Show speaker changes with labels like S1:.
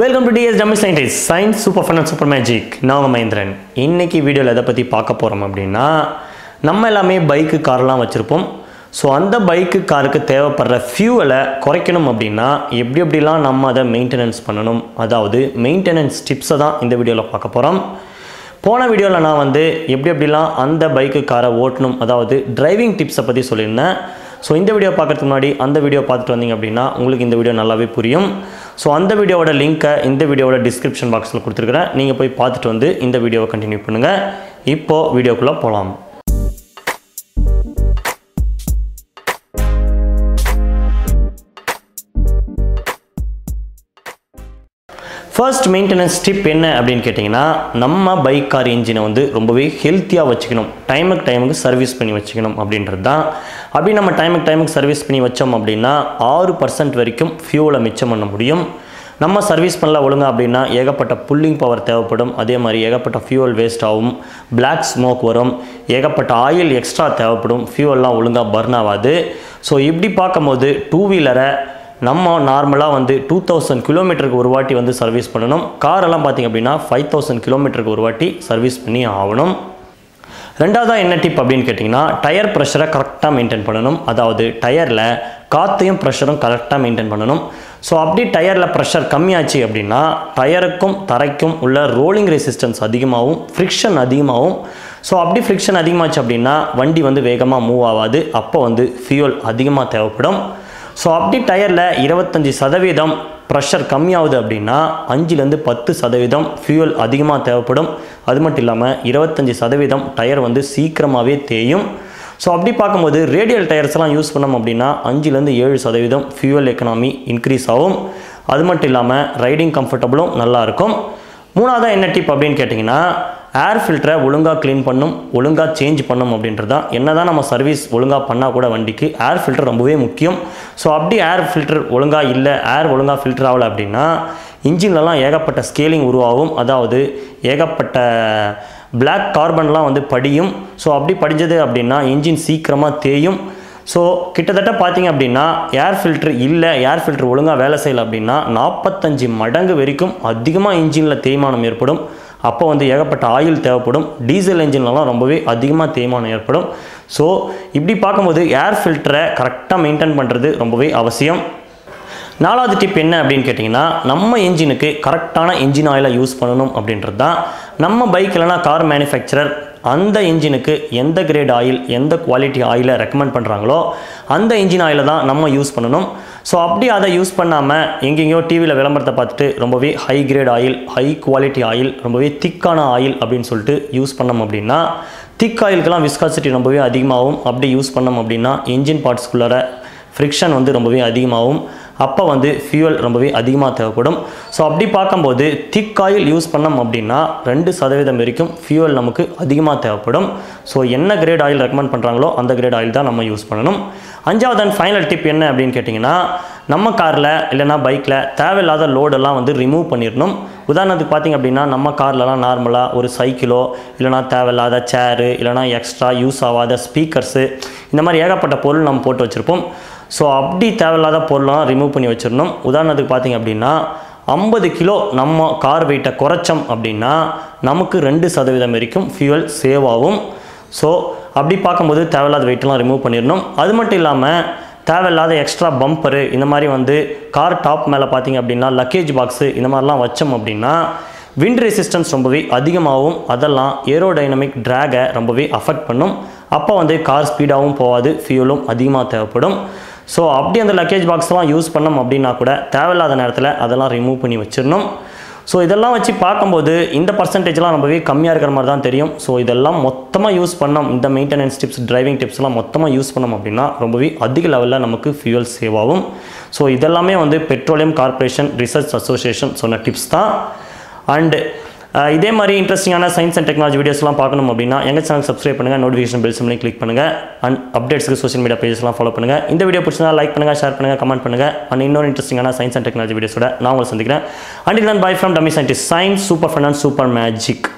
S1: Welcome to TS dummy scientist science super fun super magic நான் மகேந்திரன். இன்றைக்கி வீடியோவில் எதை பற்றி பார்க்க போகிறோம் அப்படின்னா நம்ம எல்லாமே பைக்கு கார்லாம் வச்சுருப்போம். ஸோ அந்த பைக்கு காருக்கு தேவைப்படுற ஃபியூவலை குறைக்கணும் அப்படின்னா எப்படி எப்படிலாம் நம்ம அதை மெயின்டெனன்ஸ் பண்ணணும்? அதாவது மெயின்டெனன்ஸ் டிப்ஸை தான் இந்த வீடியோவில் பார்க்க போகிறோம் போன வீடியோவில் நான் வந்து எப்படி எப்படிலாம் அந்த பைக்கு காரை ஓட்டணும்? அதாவது டிரைவிங் டிப்ஸை பற்றி சொல்லியிருந்தேன். ஸோ இந்த வீடியோ பார்க்கறதுக்கு முன்னாடி அந்த வீடியோ பார்த்துட்டு வந்தீங்க அப்படின்னா உங்களுக்கு இந்த வீடியோ நல்லாவே புரியும். ஸோ அந்த வீடியோவோட லிங்க்கை இந்த வீடியோவோட டிஸ்கிரிப்ஷன் பாக்ஸில் கொடுத்துருக்குறேன். நீங்கள் போய் பார்த்துட்டு வந்து இந்த வீடியோவை கண்டினியூ பண்ணுங்கள் இப்போது வீடியோக்குள்ளே போகலாம் ஃபர்ஸ்ட் மெயின்டெனன்ஸ் டிப் என்ன அப்படின்னு கேட்டிங்கன்னா நம்ம பைக் கார் இன்ஜினை வந்து ரொம்பவே ஹெல்த்தியாக வச்சுக்கணும். டைமுக்கு டைமுக்கு சர்வீஸ் பண்ணி வச்சுக்கணும் அப்படின்றது தான். அப்படி நம்ம டைமுக்கு டைமுக்கு சர்வீஸ் பண்ணி வச்சோம் அப்படின்னா ஆறு பர்சன்ட் வரைக்கும் ஃபியூலை மிச்சம் பண்ண முடியும். நம்ம சர்வீஸ் பண்ணல ஒழுங்காக அப்படின்னா ஏகப்பட்ட புல்லிங் பவர் தேவைப்படும். அதே மாதிரி ஏகப்பட்ட ஃபியூவல் வேஸ்ட் ஆகும். பிளாக் ஸ்மோக் வரும். ஏகப்பட்ட ஆயில் எக்ஸ்ட்ரா தேவைப்படும். ஃபியூவல்லாம் ஒழுங்காக பர்ன் ஆகாது. ஸோ இப்படி பார்க்கும்போது டூ வீலரை நம்ம நார்மலாக வந்து டூ தௌசண்ட் கிலோமீட்டருக்கு ஒரு வாட்டி வந்து சர்வீஸ் பண்ணணும். காரெல்லாம் பார்த்திங்க அப்படின்னா ஃபைவ் தௌசண்ட் கிலோமீட்டருக்கு ஒரு வாட்டி சர்வீஸ் பண்ணி ஆகணும். ரெண்டாவதாக என்ன டிப் அப்படின்னு கேட்டிங்கன்னா டயர் ப்ரெஷரை கரெக்டாக மெயின்டைன் பண்ணணும். அதாவது டயரில் காற்றையும் ப்ரெஷரும் கரெக்டாக மெயின்டைன் பண்ணணும். ஸோ அப்படி டயரில் ப்ரெஷர் கம்மியாச்சு அப்படின்னா டயருக்கும் தரைக்கும் உள்ள ரோலிங் ரெசிஸ்டன்ஸ் அதிகமாகவும் ஃப்ரிக்ஷன் அதிகமாகவும் ஸோ அப்படி ஃப்ரிக்ஷன் அதிகமாச்சு அப்படின்னா வண்டி வந்து வேகமாக மூவ் ஆகாது. அப்போ வந்து ஃபியூல் அதிகமாக தேவைப்படும். ஸோ அப்படி டயரில் இருபத்தஞ்சி சதவீதம் ப்ரெஷர் கம்மியாகுது அப்படின்னா அஞ்சுலேருந்து பத்து சதவீதம் ஃபியூல் அதிகமாக தேவைப்படும். அது மட்டும் இல்லாமல் இருபத்தஞ்சி சதவீதம் டயர் வந்து சீக்கிரமாகவே தேயும். ஸோ அப்படி பார்க்கும்போது ரேடியல் டயர்ஸ்லாம் யூஸ் பண்ணோம் அப்படின்னா அஞ்சுலேருந்து ஏழு சதவீதம் ஃபியூவல் எக்கனாமி இன்க்ரீஸ் ஆகும். அது மட்டும் இல்லாமல் ரைடிங் கம்ஃபர்டபுளும் நல்லாயிருக்கும் மூணாவதாக என்ன டிப் அப்படின்னு கேட்டிங்கன்னா ஏர் ஃபில்டரை ஒழுங்காக க்ளீன் பண்ணும் ஒழுங்காக சேஞ்ச் பண்ணும் அப்படின்றது தான் என்ன தான் நம்ம சர்வீஸ் ஒழுங்காக பண்ணால் கூட வண்டிக்கு ஏர் ஃபில்டர் ரொம்பவே முக்கியம். ஸோ அப்படி ஏர் ஃபில்டர் ஒழுங்காக இல்லை ஏர் ஒழுங்காக ஃபில்டர் ஆகலை அப்படின்னா இன்ஜின்லலாம் ஏகப்பட்ட ஸ்கேலிங் உருவாகும். அதாவது ஏகப்பட்ட பிளாக் கார்பன்லாம் வந்து படியும். ஸோ அப்படி படிஞ்சது அப்படின்னா இன்ஜின் சீக்கிரமாக தேயும். ஸோ கிட்டத்தட்ட பார்த்தீங்க அப்படின்னா ஏர் ஃபில்டர் இல்லை ஏர் ஃபில்டர் ஒழுங்காக வேலை செய்யலை அப்படின்னா நாற்பத்தஞ்சு மடங்கு வரைக்கும் அதிகமாக இன்ஜினில் தேய்மானம் ஏற்படும். அப்போ வந்து ஏகப்பட்ட ஆயில் தேவைப்படும். டீசல் என்ஜின்லலாம் ரொம்பவே அதிகமாக தேய்மானம் ஏற்படும். ஸோ இப்படி பார்க்கும்போது ஏர் ஃபில்டரை கரெக்டாக மெயின்டைன் பண்ணுறது ரொம்பவே அவசியம். நாலாவது டிப் என்ன அப்படின்னு கேட்டிங்கன்னா நம்ம என்ஜினுக்கு கரெக்டான இன்ஜின் ஆயிலை யூஸ் பண்ணணும் அப்படின்றது தான் நம்ம பைக் இல்லைனா கார் மேனுஃபேக்சரர் அந்த இன்ஜினுக்கு எந்த கிரேட் ஆயில் எந்த குவாலிட்டி ஆயிலை ரெக்கமெண்ட் பண்ணுறாங்களோ அந்த இன்ஜின் ஆயிலை தான் நம்ம யூஸ் பண்ணணும். ஸோ அப்படி அதை யூஸ் பண்ணாமல் எங்கெங்கேயோ டிவியில் விளம்பரத்தை பார்த்துட்டு ரொம்பவே high grade oil high quality oil ரொம்பவே திக்கான ஆயில் அப்படின்னு சொல்லிட்டு யூஸ் பண்ணோம் அப்படின்னா திக் ஆயிலுக்கெல்லாம் விஸ்காசிட்டி ரொம்பவே அதிகமாகும். அப்படி யூஸ் பண்ணோம் அப்படின்னா இன்ஜின் பார்ட்ஸ்குள்ளார ஃப்ரிக்ஷன் வந்து ரொம்பவே அதிகமாகும். அப்போ வந்து ஃபியூவல் ரொம்பவே அதிகமாக தேவைப்படும். ஸோ அப்படி பார்க்கும்போது திக் ஆயில் யூஸ் பண்ணோம் அப்படின்னா ரெண்டு சதவீதம் வரைக்கும் ஃபியூவல் நமக்கு அதிகமாக தேவைப்படும். ஸோ என்ன கிரேட் ஆயில் ரெக்கமெண்ட் பண்ணுறாங்களோ அந்த கிரேட் ஆயில் தான் நம்ம யூஸ் பண்ணணும். அஞ்சாவது அண்ட் ஃபைனல் டிப் என்ன அப்படின்னு கேட்டிங்கன்னா நம்ம காரில் இல்லைனா பைக்கில் தேவையில்லாத லோடெல்லாம் வந்து ரிமூவ் பண்ணிடணும். உதாரணத்துக்கு பார்த்திங்க அப்படின்னா நம்ம கார்லலாம் நார்மலாக ஒரு சைக்கிளோ இல்லைனா தேவையில்லாத சேரு இல்லைனா எக்ஸ்ட்ரா யூஸ் ஆகாத ஸ்பீக்கர்ஸு இந்த மாதிரி ஏகப்பட்ட பொருள் நம்ம போட்டு வச்சுருப்போம். ஸோ அப்படி தேவையில்லாத பொருளெலாம் ரிமூவ் பண்ணி வச்சிடணும். உதாரணத்துக்கு பார்த்திங்க அப்படின்னா ஐம்பது கிலோ நம்ம கார் வெயிட்டை குறைச்சோம் அப்படின்னா நமக்கு ரெண்டு சதவீதம் வரைக்கும் ஃபியூவல் சேவ் ஆகும். ஸோ அப்படி பார்க்கும்போது தேவையில்லாத வெயிட்லாம் ரிமூவ் பண்ணிடணும். அது மட்டும் இல்லாமல் தேவையில்லாத எக்ஸ்ட்ரா பம்பரு இந்த மாதிரி வந்து கார் டாப் மேலே பார்த்திங்க அப்படின்னா லக்கேஜ் பாக்ஸு இந்த மாதிரிலாம் வச்சோம் அப்படின்னா விண்ட் ரெசிஸ்டன்ஸ் ரொம்பவே அதிகமாகவும் அதெல்லாம் ஏரோடைனமிக் ட்ராகை ரொம்பவே அஃபெக்ட் பண்ணும். அப்போ வந்து கார் ஸ்பீடாகவும் போகாது ஃபியூலும் அதிகமாக தேவைப்படும். ஸோ அப்படி அந்த லக்கேஜ் பாக்ஸ்லாம் யூஸ் பண்ணோம் அப்படின்னா கூட தேவையில்லாத நேரத்தில் அதெல்லாம் ரிமூவ் பண்ணி வச்சிடணும். ஸோ இதெல்லாம் வச்சு பார்க்கும்போது இந்த பர்சன்டேஜ்லாம் ரொம்பவே கம்மியாக இருக்கிற மாதிரி தான் தெரியும். ஸோ இதெல்லாம் மொத்தமாக யூஸ் பண்ணோம் இந்த மெயின்டெனன்ஸ் டிப்ஸ் டிரைவிங் டிப்ஸ்லாம் மொத்தமாக யூஸ் பண்ணோம் அப்படின்னா ரொம்பவே அதிக லெவலில் நமக்கு ஃபியூவல் சேவ் ஆகும். ஸோ இதெல்லாமே வந்து பெட்ரோலியம் கார்ப்பரேஷன் ரிசர்ச் அசோசியேஷன் சொன்ன டிப்ஸ் தான். அண்டு இதே மாதிரி இன்ட்ரெஸ்டிங்கான சயின்ஸ் அண்ட் டெக்னாலஜி வீடியோஸ்லாம் பார்க்கணும் அப்படின்னா எங்கள் சேனல் சப்ஸ்கிரைப் பண்ணுங்கள் நோட்டிஃபிகேஷன் பெல் சிம்லையும் கிளிக் பண்ணுங்கள் அண்ட் அப்டேட்ஸ்க்கு சோஷியல் மீடியா பேஜஸ்லாம் ஃபாலோ பண்ணுங்கள் இந்த வீடியோ பிடிச்சினா லைக் பண்ணுங்கள் ஷேர் பண்ணுங்கள் கமெண்ட் பண்ணுங்கள் அண்ட் இன்னொரு இன்ட்ரெஸ்டிங்கான சயின்ஸ் அண்ட் டெக்னாலஜி வீடியோஸோட நான் உங்களை சந்திக்கிறேன். And then bye from dummy scientist science super fun and super magic